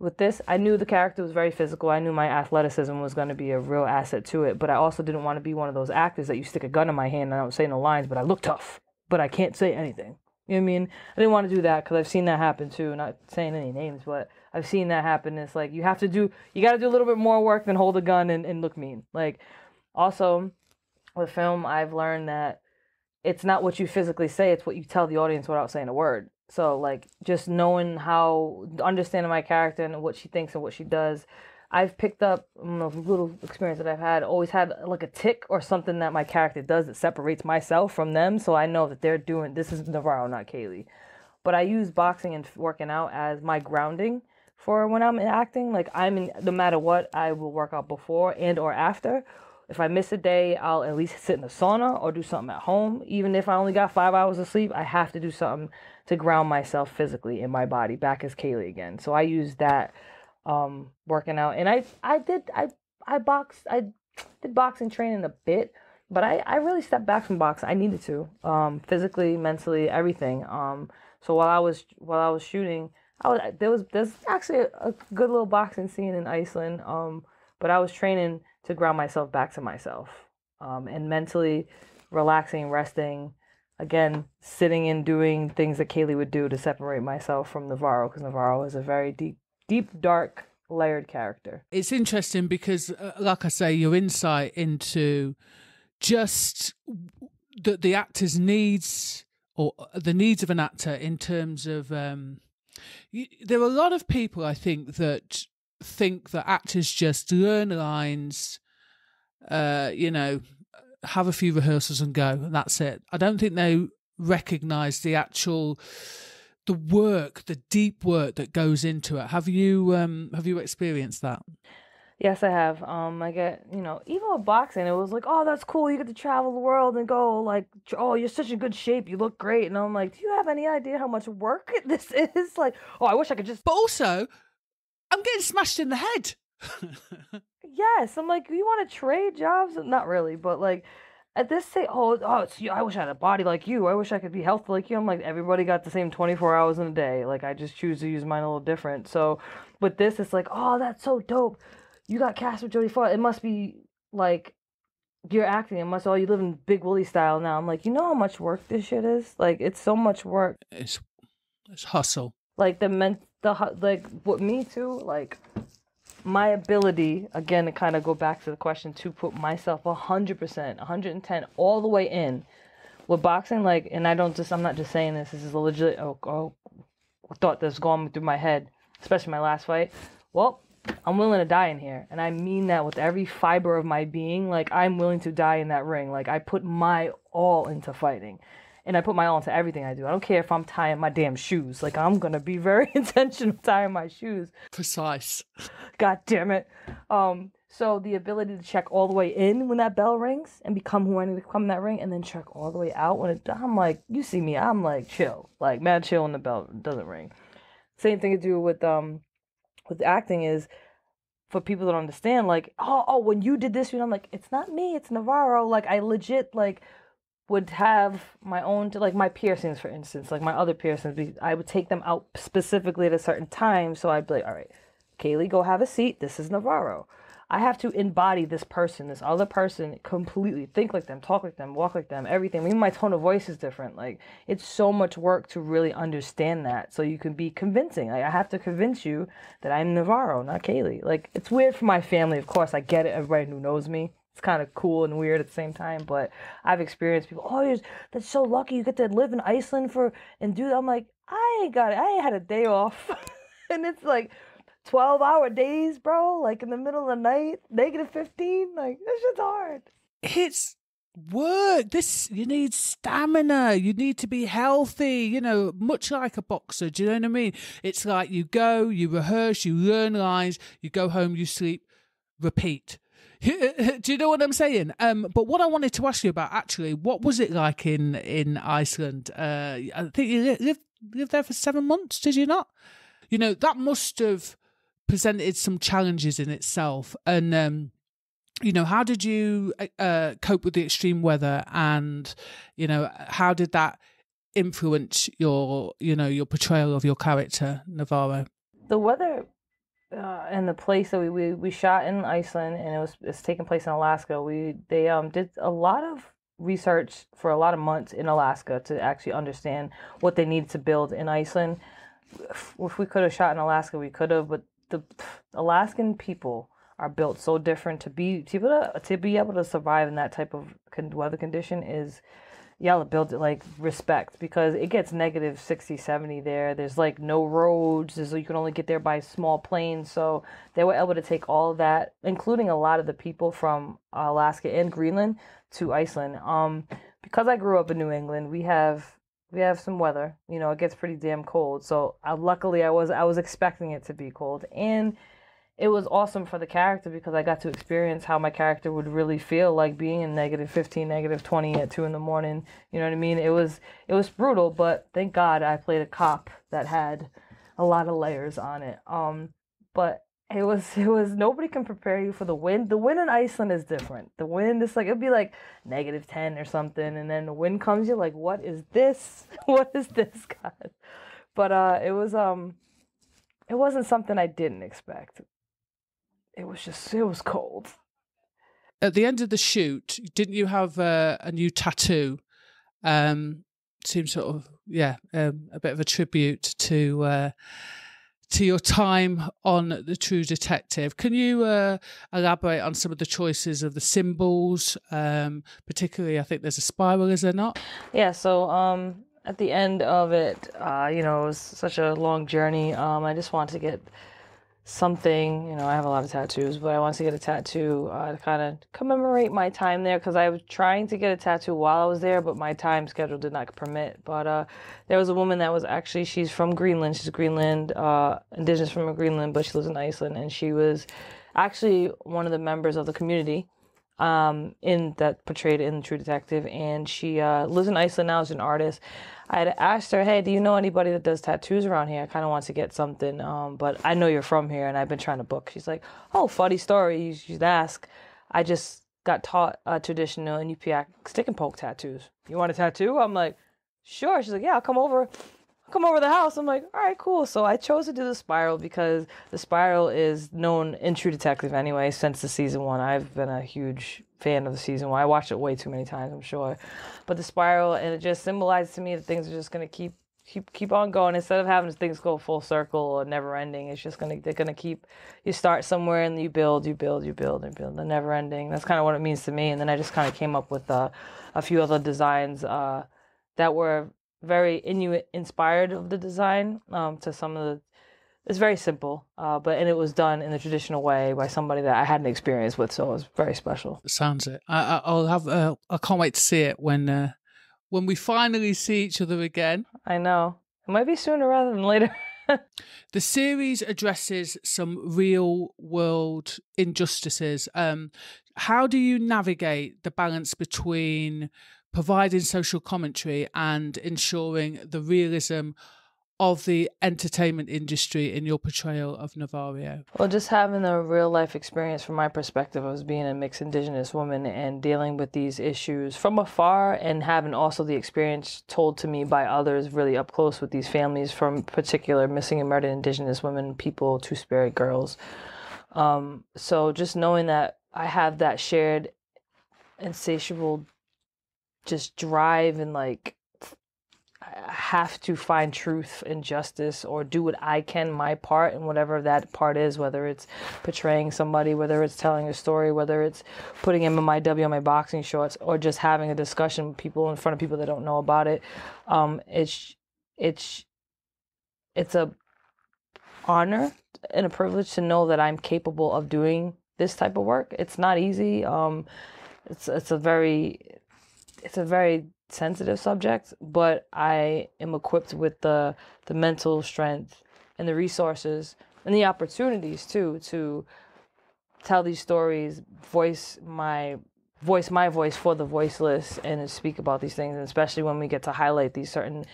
with this, I knew the character was very physical. I knew my athleticism was going to be a real asset to it, but I also didn't want to be one of those actors that you stick a gun in my hand and I don't say no lines, but I look tough, but I can't say anything. You know what I mean? I didn't want to do that because I've seen that happen too. Not saying any names, but I've seen that happen. It's like you have to do, you got to do a little bit more work than hold a gun and, and look mean. Like, also, with film, I've learned that it's not what you physically say, it's what you tell the audience without saying a word. So, like, just knowing how, understanding my character and what she thinks and what she does. I've picked up know, little experience that I've had, always had like a tick or something that my character does that separates myself from them. So I know that they're doing this is Navarro, not Kali. But I use boxing and working out as my grounding for when I'm acting. Like I'm in, no matter what, I will work out before and or after. If I miss a day, I'll at least sit in the sauna or do something at home. Even if I only got five hours of sleep, I have to do something to ground myself physically in my body back as Kali again. So I use that um, working out. And I I did I I boxed I did boxing training a bit, but I I really stepped back from boxing. I needed to um, physically, mentally, everything. Um, so while I was while I was shooting, I was there was there's actually a, a good little boxing scene in Iceland. Um, but I was training to ground myself back to myself, um, and mentally relaxing, resting. Again, sitting and doing things that Kali would do to separate myself from Navarro, because Navarro is a very deep, deep, dark, layered character. It's interesting because, uh, like I say, your insight into just the the actor's needs or the needs of an actor in terms of um, you, there are a lot of people I think that think that actors just learn lines, uh, you know, have a few rehearsals and go, and that's it. I don't think they recognize the actual the work, the deep work that goes into it. Have you um have you experienced that? Yes, I have. Um, I get you know, even with boxing, it was like, oh, that's cool. You get to travel the world and go like, oh, you're such in good shape. You look great. And I'm like, do you have any idea how much work this is? Like, oh, I wish I could just. But also, I'm getting smashed in the head. yes, I'm like, you want to trade jobs? Not really, but like at this say, oh, oh, it's you. I wish I had a body like you. I wish I could be healthy like you. I'm like, everybody got the same 24 hours in a day. Like, I just choose to use mine a little different. So, with this, it's like, oh, that's so dope. You got cast with Jodie Foster. It must be like you're acting. It must. Oh, you live in Big Willie style now. I'm like, you know how much work this shit is. Like, it's so much work. It's it's hustle. Like the men, the like what me too. Like my ability again to kind of go back to the question to put myself 100% 110 all the way in. With boxing like and i don't just i'm not just saying this this is a legit oh, oh thought that's going through my head especially my last fight. Well i'm willing to die in here and i mean that with every fiber of my being like i'm willing to die in that ring. Like i put my all into fighting and I put my all into everything I do. I don't care if I'm tying my damn shoes. Like I'm gonna be very intentional tying my shoes. Precise. God damn it. Um, so the ability to check all the way in when that bell rings and become who I need to become in that ring, and then check all the way out when it. I'm like, you see me, I'm like chill, like mad chill when the bell doesn't ring. Same thing to do with um, with acting is for people that understand, like, oh, oh, when you did this, you know, I'm like, it's not me, it's Navarro. Like I legit like would have my own like my piercings for instance like my other piercings i would take them out specifically at a certain time so i'd be like all right kali go have a seat. This is navarro. I have to embody this person this other person completely. Think like them talk like them walk like them everything. Even my tone of voice is different. Like it's so much work to really understand that so you can be convincing. Like i have to convince you that i'm navarro not kali. Like it's weird for my family of course. I get it. Everybody who knows me it's kind of cool and weird at the same time. But I've experienced people. Oh, that's so lucky. You get to live in Iceland for and do. That. I'm like, I ain't got it. I had a day off, and it's like twelve hour days, bro. Like in the middle of the night, negative fifteen. Like this shit's hard. It's work. This you need stamina. You need to be healthy. You know, much like a boxer. Do you know what I mean? It's like you go, you rehearse, you learn lines, you go home, you sleep, repeat Do you know what I'm saying? Um, but what I wanted to ask you about actually, what was it like in in Iceland? Uh, I think you lived lived there for seven months. Did you not? You know that must have presented some challenges in itself. And um, you know, how did you uh, cope with the extreme weather? And you know, how did that influence your you know your portrayal of your character, Navarro? The weather uh, and the place that we, we we shot in Iceland and it was it's taking place in Alaska. We they um did a lot of research for a lot of months in Alaska to actually understand what they needed to build in Iceland. If we could have shot in Alaska, we could have, but the Alaskan people are built so different to be to be able to, to be able to survive in that type of weather condition is y'all build it like respect because it gets negative 60 70 there. There's like no roads. So you can only get there by small planes. So they were able to take all of that including a lot of the people from alaska and greenland to iceland. Um because i grew up in new england we have we have some weather. You know it gets pretty damn cold. So I, luckily i was i was expecting it to be cold. And it was awesome for the character because I got to experience how my character would really feel like being in negative 15, negative 20 at 2 in the morning. You know what I mean? It was it was brutal, but thank God I played a cop that had a lot of layers on it. Um but it was it was nobody can prepare you for the wind. The wind in Iceland is different. The wind is like it'd be like negative 10 or something and then the wind comes you're like what is this? what is this, God? But uh it was um it wasn't something I didn't expect. It was just it was cold. At the end of the shoot, didn't you have uh, a new tattoo? Um, seems sort of yeah, um, a bit of a tribute to uh, to your time on the True Detective. Can you uh, elaborate on some of the choices of the symbols? Um, particularly, I think there's a spiral, is there not? Yeah. So um, at the end of it, uh, you know, it was such a long journey. Um, I just wanted to get something. You know, I have a lot of tattoos, but I wanted to get a tattoo uh, to kind of commemorate my time there because I was trying to get a tattoo while I was there, but my time schedule did not permit. But uh, there was a woman that was actually she's from Greenland. She's Greenland, uh, indigenous from Greenland, but she lives in Iceland, and she was actually one of the members of the community um, in that portrayed in True Detective, and she uh, lives in Iceland now as an artist. I had asked her, "Hey, do you know anybody that does tattoos around here? I kind of want to get something, um, but I know you're from here, and I've been trying to book." She's like, "Oh, funny story. You should ask. I just got taught uh, traditional Inupiaq stick and poke tattoos. You want a tattoo?" I'm like, "Sure." She's like, "Yeah, I'll come over." Come over the house. I'm like, all right, cool. So I chose to do the spiral because the spiral is known in True Detective anyway since the season one. I've been a huge fan of the season one. I watched it way too many times, I'm sure. But the spiral and it just symbolizes to me that things are just gonna keep keep keep on going instead of having things go full circle or never ending. It's just gonna they're gonna keep you start somewhere and you build, you build, you build, and build. The never ending. That's kind of what it means to me. And then I just kind of came up with uh, a few other designs uh, that were very Inuit inspired of the design um, to some of the. It's very simple, uh, but and it was done in the traditional way by somebody that I had an experience with, so it was very special. Sounds it. I, will have. Uh, I can't wait to see it when uh, when we finally see each other again. I know it might be sooner rather than later. the series addresses some real world injustices. Um, how do you navigate the balance between providing social commentary and ensuring the realism of the entertainment industry in your portrayal of Navarro? Well, just having a real life experience from my perspective as being a mixed indigenous woman and dealing with these issues from afar and having also the experience told to me by others really up close with these families from particular missing and murdered indigenous women, people, two spirit girls. Um, so just knowing that I have that shared insatiable just drive and like have to find truth and justice or do what I can my part and whatever that part is, whether it's portraying somebody, whether it's telling a story, whether it's putting MMIW on my boxing shorts or just having a discussion with people in front of people that don't know about it. Um, it's it's it's a honor and a privilege to know that I'm capable of doing this type of work. It's not easy. Um, it's it's a very it's a very sensitive subject, but I am equipped with the the mental strength and the resources and the opportunities too to tell these stories, voice my voice my voice for the voiceless and speak about these things, and especially when we get to highlight these certain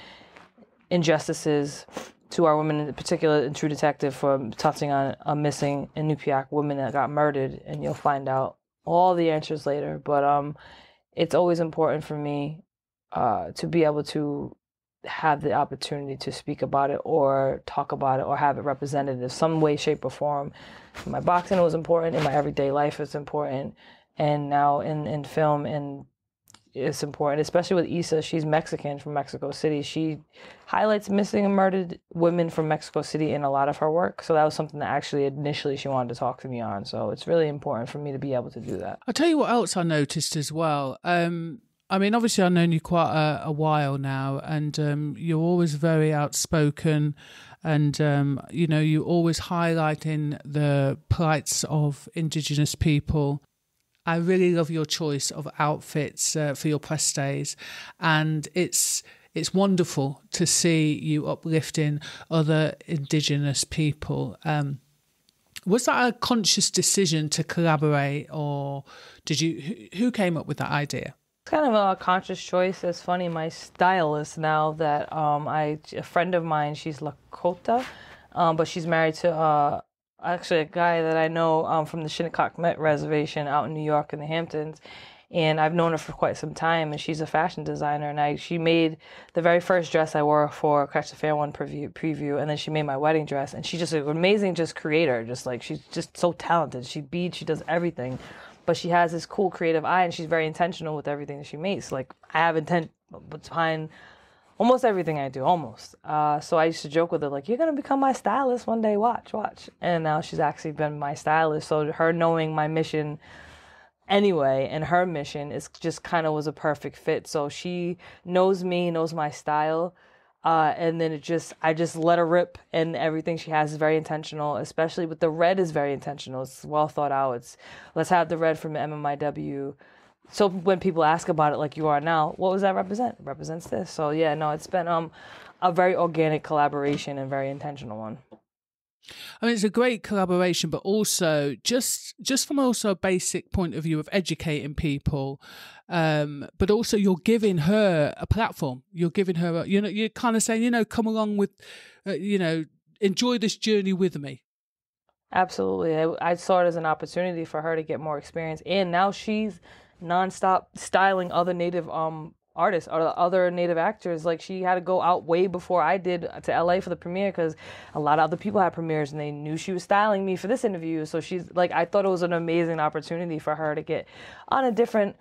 injustices to our women, in particular in True Detective, for touching on a missing Inupiaq woman that got murdered, and you'll find out all the answers later. But um, it's always important for me uh, to be able to have the opportunity to speak about it or talk about it or have it represented in some way, shape, or form. In my boxing, was important. In my everyday life, it's important. And now in, in film and it's important, especially with Issa. She's Mexican from Mexico City. She highlights missing and murdered women from Mexico City in a lot of her work. So that was something that actually initially she wanted to talk to me on. So it's really important for me to be able to do that. I'll tell you what else I noticed as well. Um, I mean, obviously, I've known you quite a, a while now, and um, you're always very outspoken, and um, you know, you always highlighting the plights of Indigenous people I really love your choice of outfits uh, for your press days, and it's it's wonderful to see you uplifting other Indigenous people. Um, was that a conscious decision to collaborate, or did you? Who came up with that idea? It's kind of a conscious choice. It's funny, my stylist now that um, I a friend of mine, she's Lakota, um, but she's married to uh, actually a guy that I know um, from the Shinnecock Met Reservation out in New York in the Hamptons. and I've known her for quite some time, and she's a fashion designer. And I she made the very first dress I wore for Catch the Fair One preview, preview, and then she made my wedding dress. And she's just an amazing, just creator. Just like she's just so talented. She beads, she does everything, but she has this cool creative eye, and she's very intentional with everything that she makes. Like I have intent behind almost everything I do, almost. Uh, so I used to joke with her like, "You're gonna become my stylist one day. Watch, watch." And now she's actually been my stylist. So her knowing my mission anyway and her mission is just kind of was a perfect fit so she knows me knows my style uh, and then it just i just let her rip and everything she has is very intentional especially with the red is very intentional it's well thought out it's let's have the red from mmiw so when people ask about it like you are now what does that represent it represents this so yeah no it's been um a very organic collaboration and very intentional one I mean, it's a great collaboration, but also just just from also a basic point of view of educating people, um, but also you're giving her a platform. You're giving her, a, you know, you're kind of saying, you know, come along with, uh, you know, enjoy this journey with me. Absolutely, I, I saw it as an opportunity for her to get more experience, and now she's nonstop styling other native um artists or other native actors. Like she had to go out way before I did to LA for the premiere because a lot of other people had premieres and they knew she was styling me for this interview. So she's like, I thought it was an amazing opportunity for her to get on a different,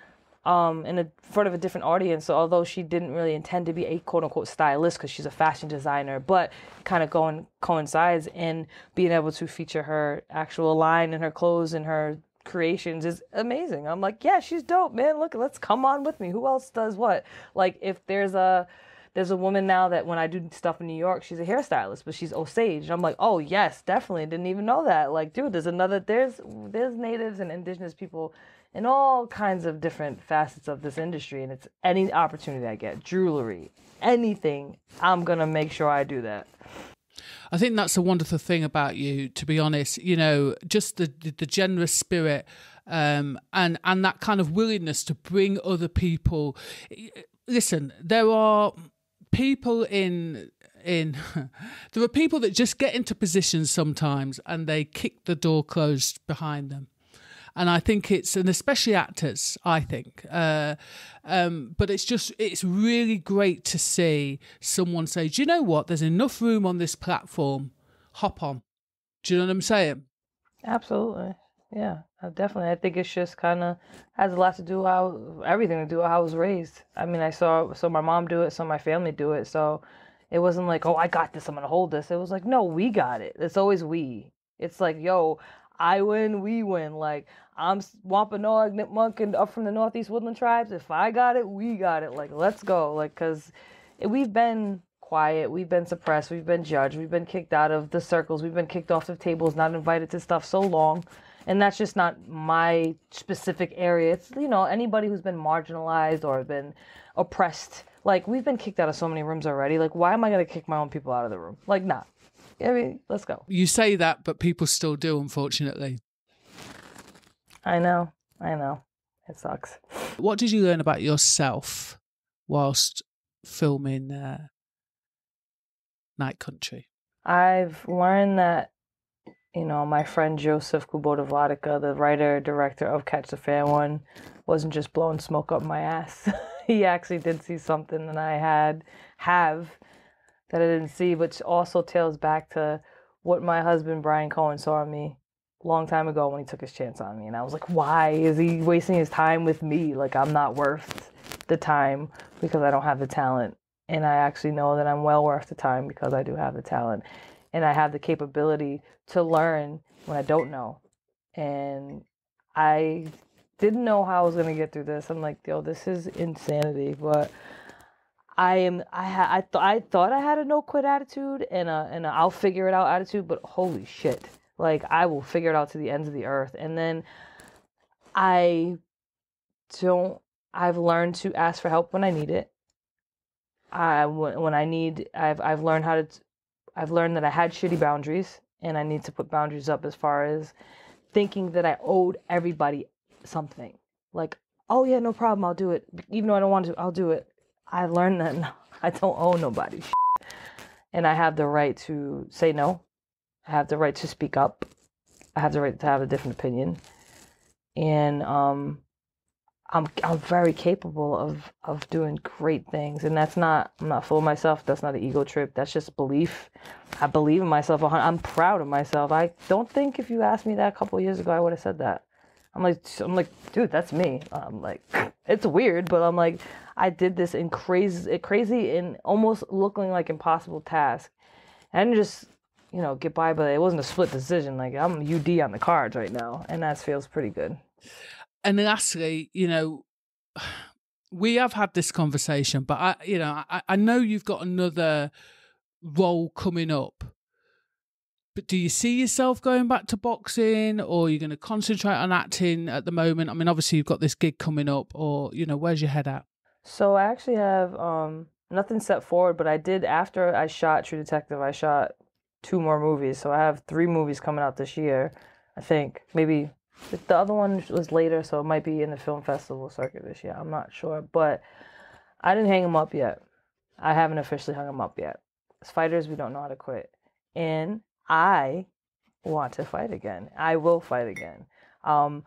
um, in a front of a different audience. So although she didn't really intend to be a quote unquote stylist because she's a fashion designer, but kind of going coincides in being able to feature her actual line and her clothes and her creations is amazing. I'm like, yeah, she's dope, man. Look, let's come on with me. Who else does what? Like if there's a there's a woman now that when I do stuff in New York, she's a hairstylist, but she's Osage. I'm like, oh yes, definitely. Didn't even know that. Like, dude, there's another there's there's natives and indigenous people in all kinds of different facets of this industry, and it's any opportunity I get, jewelry, anything, I'm gonna make sure I do that. I think that's a wonderful thing about you, to be honest. You know, just the the generous spirit um, and and that kind of willingness to bring other people. Listen, there are people in in there are people that just get into positions sometimes and they kick the door closed behind them and I think it's and especially actors. I think, uh, um, but it's just it's really great to see someone say, "Do you know what? There's enough room on this platform. Hop on." Do you know what I'm saying? Absolutely. Yeah, uh, definitely. I think it's just kind of has a lot to do how everything to do how I was raised. I mean, I saw so my mom do it, so my family do it. So it wasn't like, oh, I got this, I'm gonna hold this. It was like, no, we got it. It's always we. It's like, yo, I win, we win. Like I'm Wampanoag, Nipmuc, and up from the Northeast Woodland tribes. If I got it, we got it. Like let's go. Like because we've been quiet, we've been suppressed, we've been judged, we've been kicked out of the circles, we've been kicked off of tables, not invited to stuff so long. And that's just not my specific area. It's you know anybody who's been marginalized or been oppressed. Like we've been kicked out of so many rooms already. Like why am I gonna kick my own people out of the room? Like not. Nah. I mean, let's go. You say that, but people still do, unfortunately. I know. I know. It sucks. What did you learn about yourself whilst filming uh, Night Country? I've learned that, you know, my friend Josef Kubota Wladyka, the writer director of Catch the Fair One, wasn't just blowing smoke up my ass. he actually did see something that I had have that I didn't see, which also tails back to what my husband Brian Cohen saw in me long time ago when he took his chance on me. And I was like, why is he wasting his time with me? Like, I'm not worth the time because I don't have the talent. And I actually know that I'm well worth the time because I do have the talent. And I have the capability to learn when I don't know. And I didn't know how I was going to get through this. I'm like, yo, this is insanity. But I am I ha, I thought I thought I had a no quit attitude and a and a I'll figure it out attitude, but holy shit. Like I will figure it out to the ends of the earth. And then I don't I've learned to ask for help when I need it. I when I need I've I've learned how to I've learned that I had shitty boundaries and I need to put boundaries up as far as thinking that I owed everybody something. Like, oh yeah, no problem, I'll do it. Even though I don't want to, I'll do it. I learned that I don't owe nobody. And I have the right to say no. I have the right to speak up. I have the right to have a different opinion. And um, I'm I'm very capable of of doing great things, and that's not I'm not fooling myself. That's not an ego trip. That's just belief. I believe in myself. I'm proud of myself. I don't think if you asked me that a couple years ago, I would have said that. I'm like I'm like, dude, that's me. I'm like, it's weird, but I'm like, I did this in crazy, crazy and almost looking like impossible task, and just you know get by. But it wasn't a split decision. Like I'm UD on the cards right now, and that feels pretty good and lastly, you know, we have had this conversation, but I, you know, I, I know you've got another role coming up. But do you see yourself going back to boxing, or are you going to concentrate on acting at the moment? I mean, obviously you've got this gig coming up, or you know, where's your head at? So I actually have um, nothing set forward, but I did after I shot True Detective, I shot two more movies. So I have three movies coming out this year. I think maybe the other one was later, so it might be in the film festival circuit this year. I'm not sure, but I didn't hang them up yet. I haven't officially hung them up yet. As fighters, we don't know how to quit, and I want to fight again. I will fight again. Um,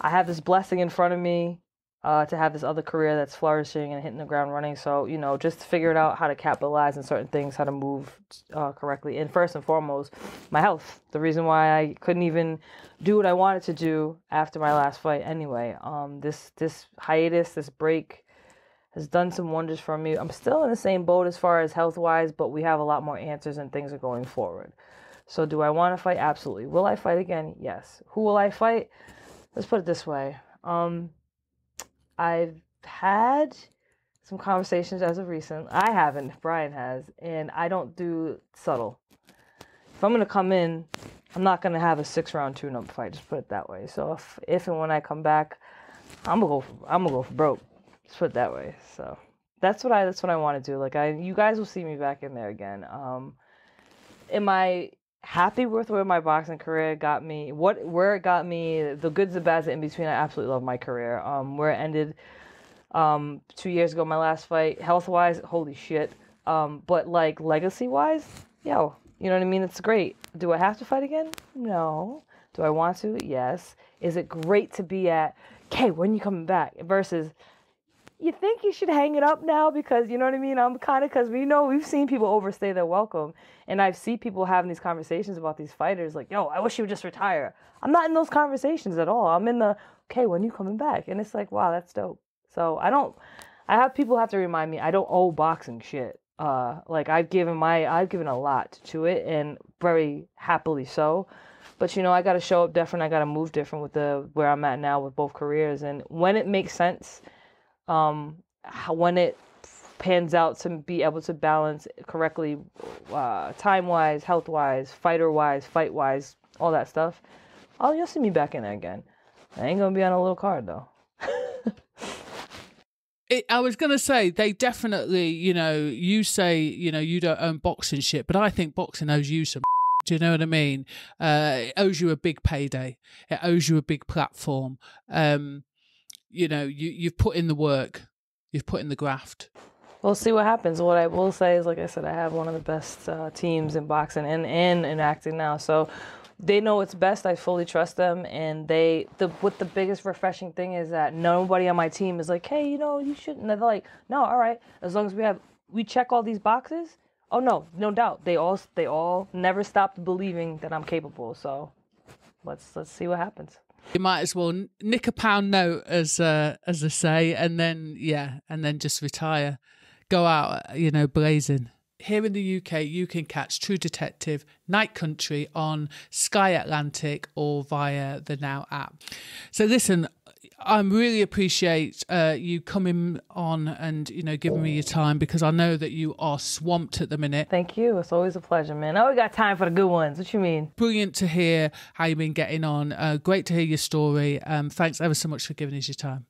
I have this blessing in front of me uh, to have this other career that's flourishing and hitting the ground running. So, you know, just figuring out how to capitalize on certain things, how to move uh, correctly. And first and foremost, my health. The reason why I couldn't even do what I wanted to do after my last fight anyway. Um, this, this hiatus, this break has done some wonders for me. I'm still in the same boat as far as health wise, but we have a lot more answers and things are going forward. So, do I want to fight? Absolutely. Will I fight again? Yes. Who will I fight? Let's put it this way. Um, I've had some conversations as of recent. I haven't, Brian has, and I don't do subtle. If I'm gonna come in, I'm not gonna have a six round tune up fight. Just put it that way. So if if and when I come back, I'm gonna go. I'm gonna go for broke. Just put it that way. So that's what I that's what I want to do. Like I, you guys will see me back in there again. Um, am I happy with where my boxing career got me. What where it got me, the goods, the bads, in between. I absolutely love my career. Um, where it ended, um, two years ago, my last fight, health wise, holy shit. Um, but like legacy wise, yo, you know what I mean? It's great. Do I have to fight again? No. Do I want to? Yes. Is it great to be at? Okay, when you coming back? Versus you think you should hang it up now because you know what I mean? I'm kind of because we know we've seen people overstay their welcome, and I've seen people having these conversations about these fighters like, "Yo, I wish you would just retire." I'm not in those conversations at all. I'm in the okay, when you coming back? And it's like, wow, that's dope. So I don't. I have people have to remind me I don't owe boxing shit. Uh, like I've given my I've given a lot to it, and very happily so. But you know, I got to show up different. I got to move different with the where I'm at now with both careers, and when it makes sense um, how, when it pans out to be able to balance correctly, uh, time wise, health wise, fighter wise, fight wise, all that stuff. Oh, you'll see me back in there again. I ain't gonna be on a little card though. It, I was going to say they definitely, you know, you say, you know, you don't own boxing shit, but I think boxing owes you some. Do you know what I mean? Uh, it owes you a big payday. It owes you a big platform. Um, you know you you've put in the work you've put in the graft. We'll see what happens. What i will say is like i said i have one of the best uh, teams in boxing and, and in acting now. So they know what's best. I fully trust them and they the what the biggest refreshing thing is that nobody on my team is like hey you know you shouldn't they're like no all right. As long as we have we check all these boxes. Oh no no doubt. They all they all never stopped believing that i'm capable. So let's let's see what happens you might as well nick a pound note, as uh, as I say, and then yeah, and then just retire, go out, you know, blazing. Here in the UK, you can catch True Detective Night Country on Sky Atlantic or via the Now app. So listen, I really appreciate uh, you coming on and you know giving me your time because I know that you are swamped at the minute. Thank you. It's always a pleasure, man. Oh, we got time for the good ones. What you mean? Brilliant to hear how you've been getting on. Uh, great to hear your story. Um, thanks ever so much for giving us your time.